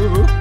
Oh!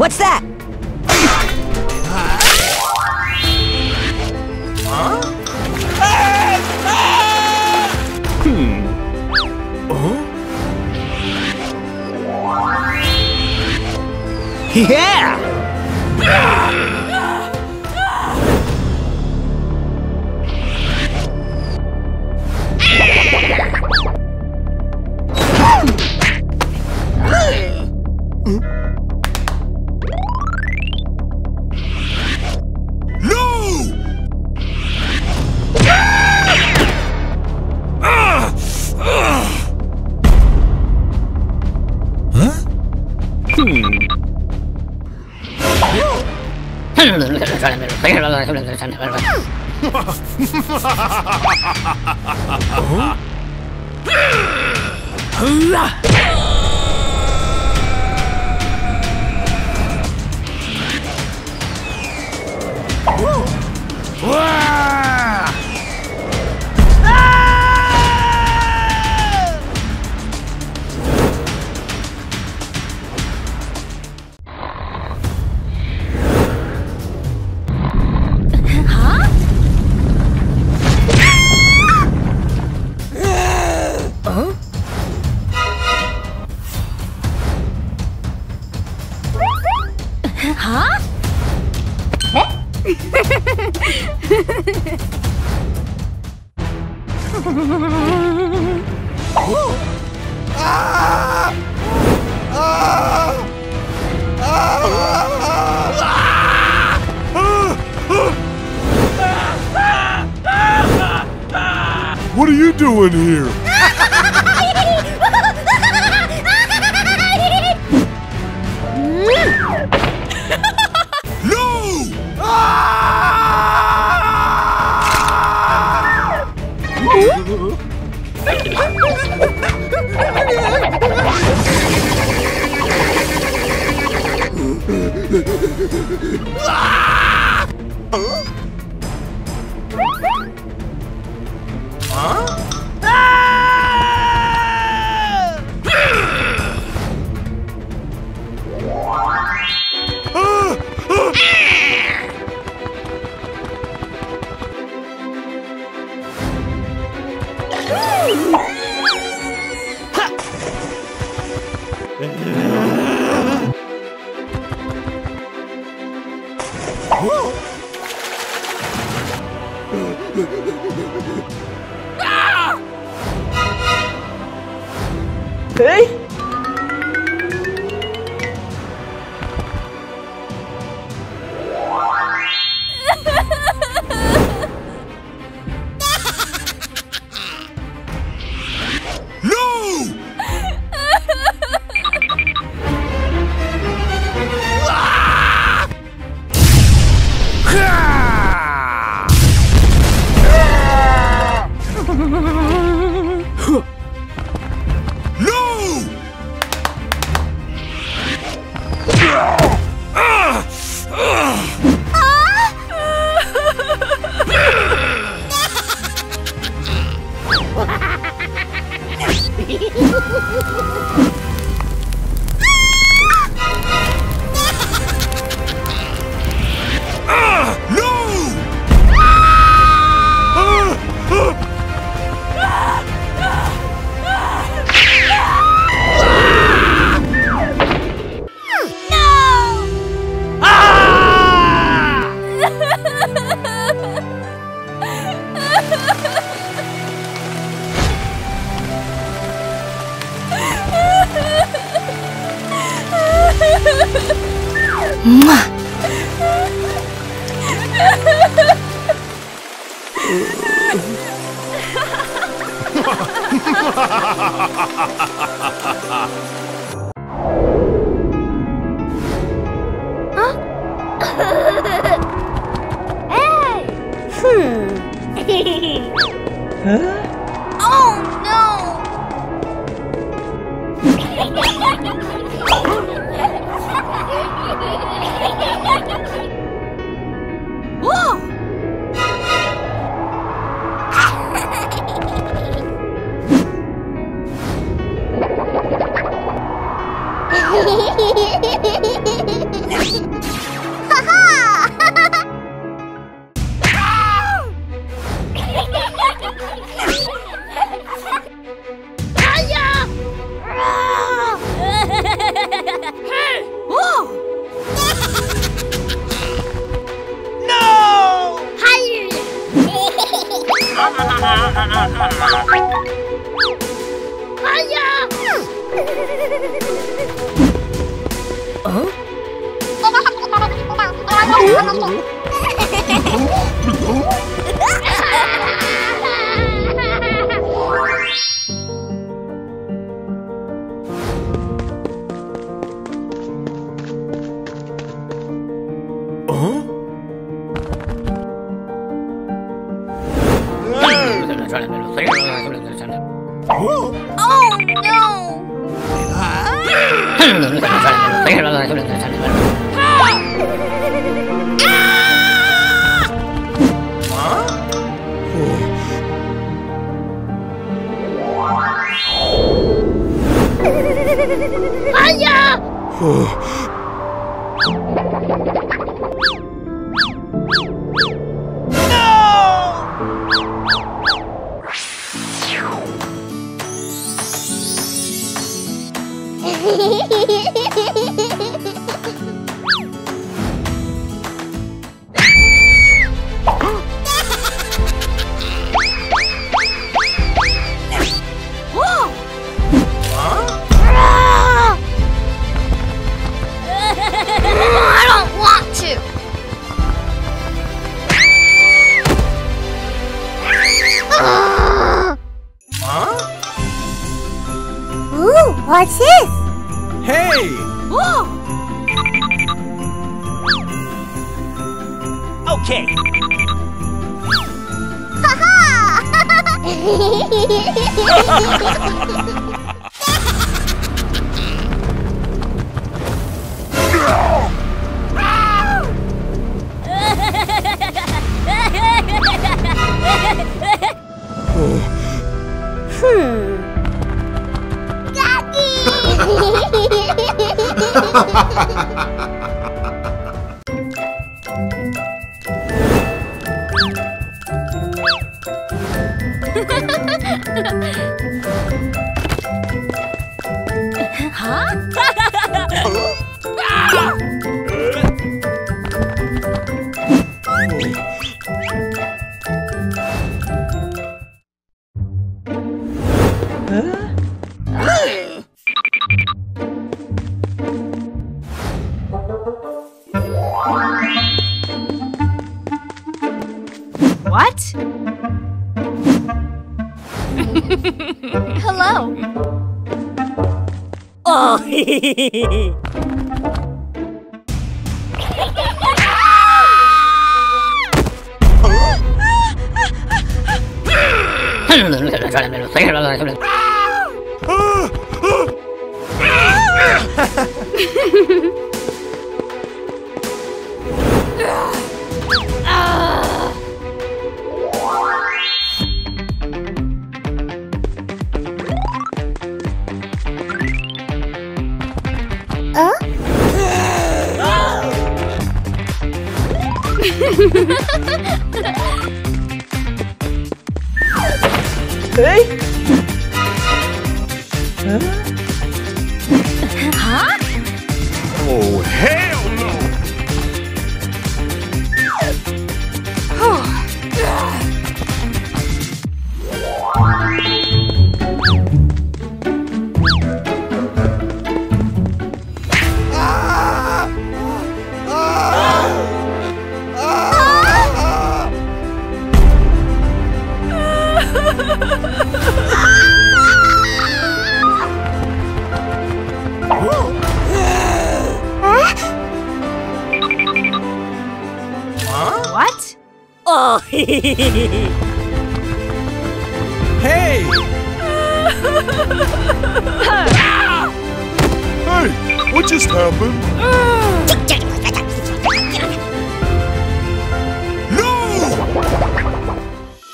What's that? Hmm. Oh. Yeah! What No! Huh? Hehehehe Hey! hey! What just happened? No!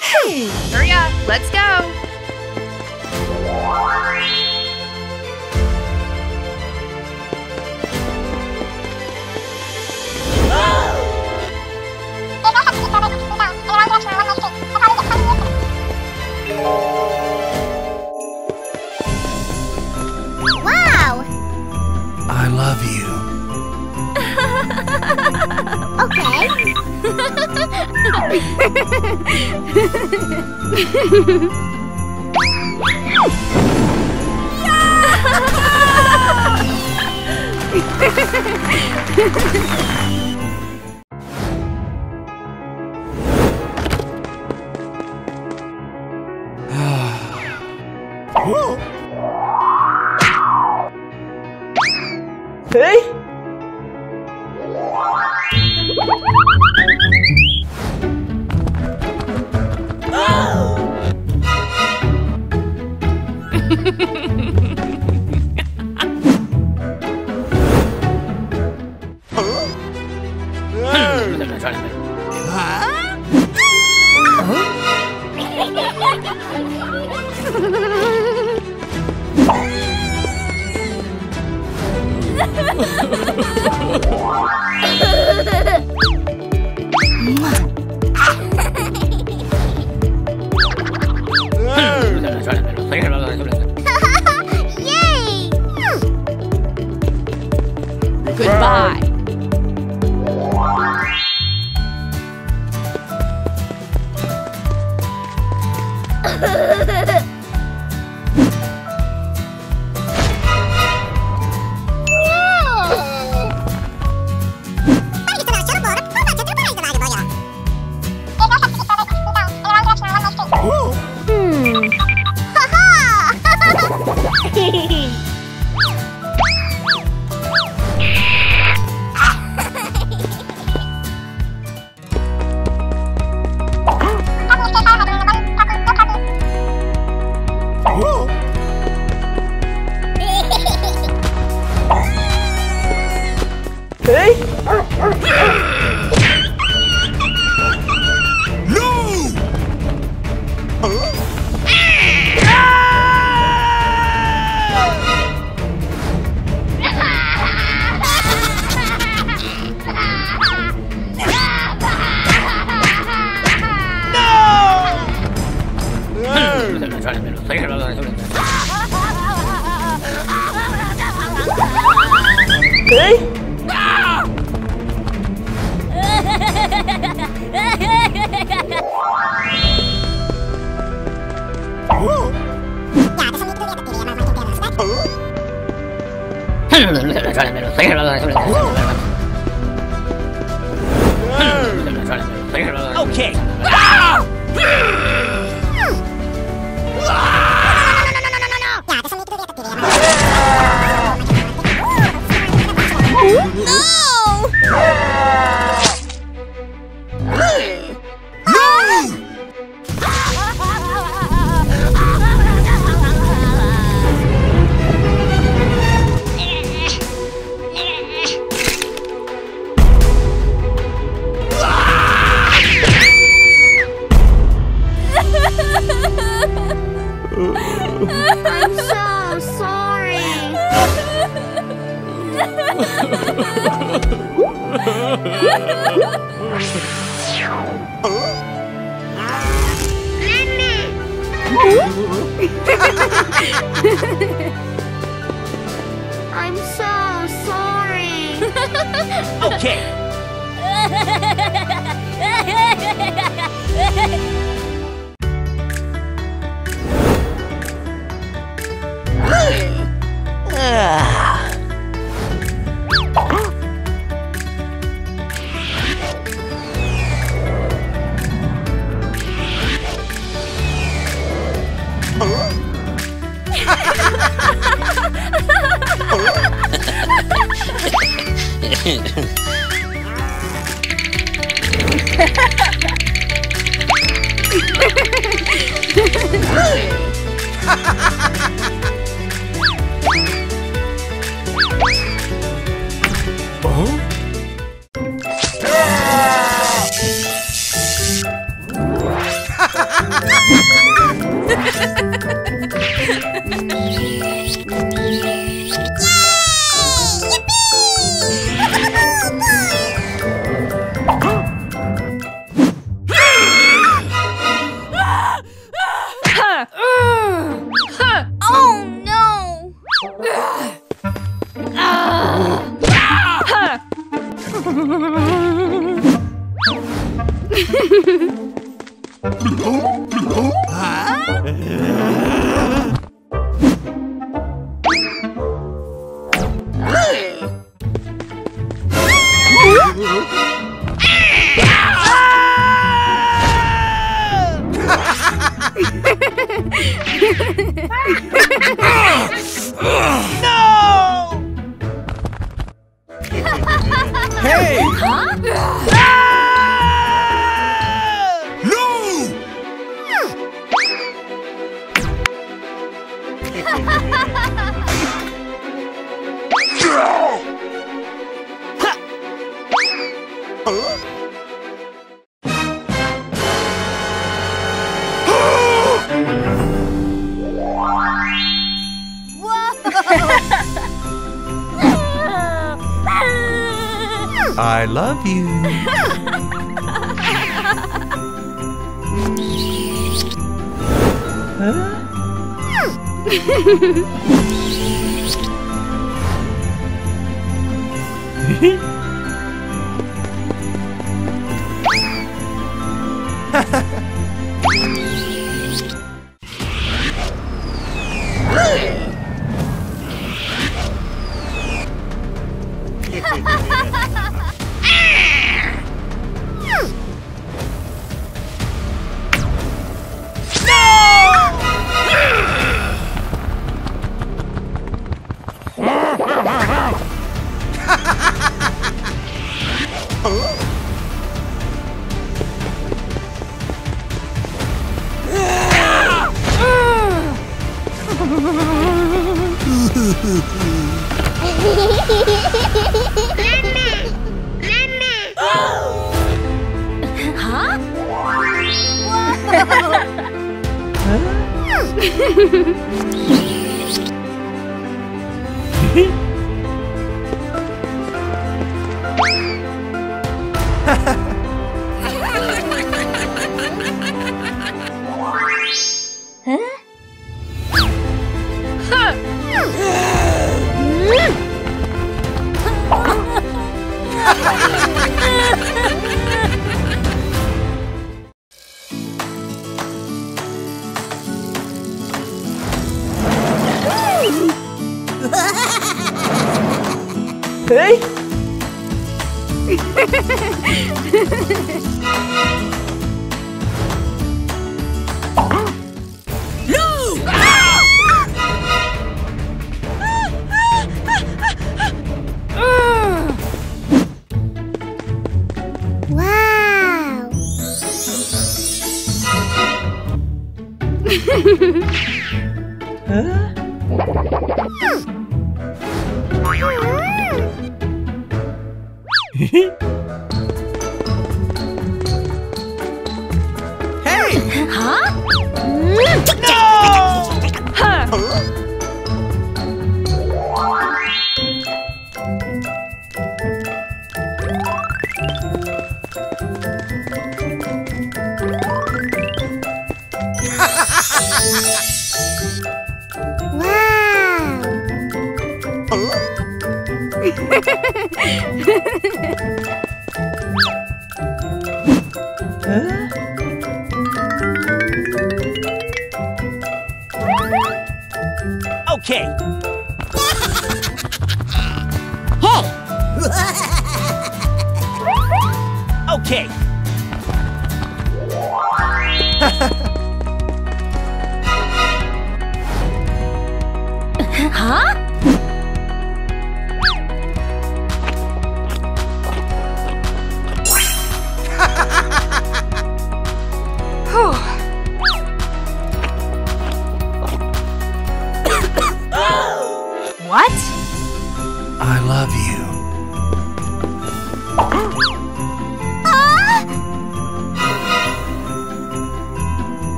Hey! Hurry up, let's go. Ha ha ha! No! Ugh. Oh no! Hey! I love you. Hey! Wow! Hey! Wow! Okay. Okay.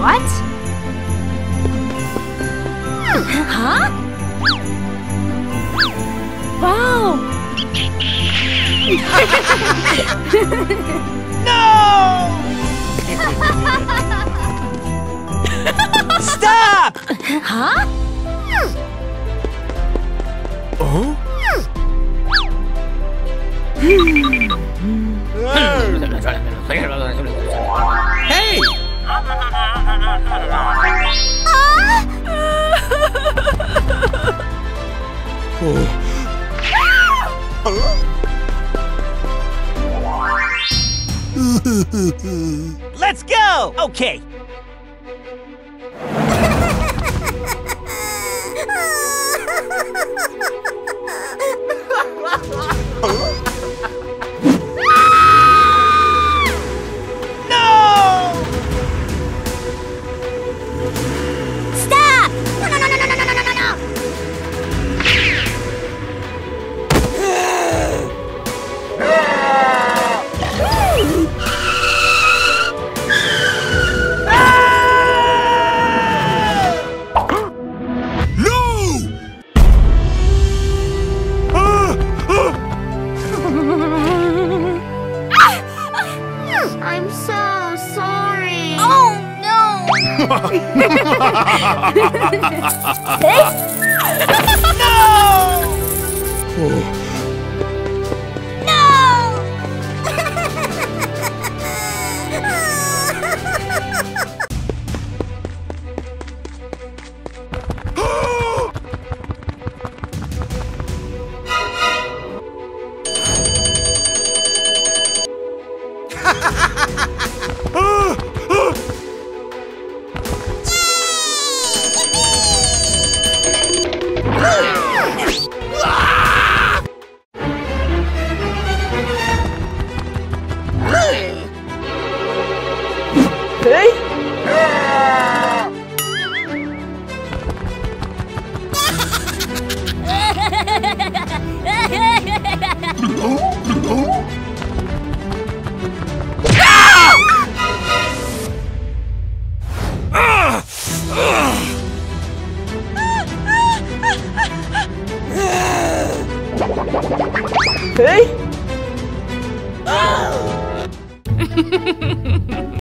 What? huh? Wow! Stop! Huh? Oh? Hmm. Hey! Let's go! Okay.